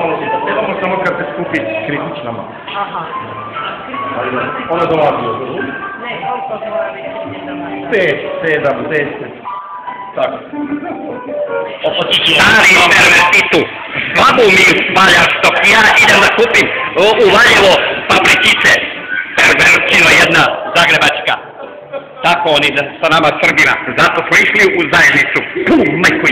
malo pitati. Trebamo samo kad se skupi kritična malo. Aha. Da, ona dolazi od drugu? Ne, koliko mora biti? Pet, sedam, deset. Tako. Stari pervertitu, svabu mi valjaš dok ja idem da kupim o, u Valjevo papričice. Pervertino jedna zagrebačka. Tako oni da sa nama Srbina. Zato smo išli u zajednicu. Pum, majko.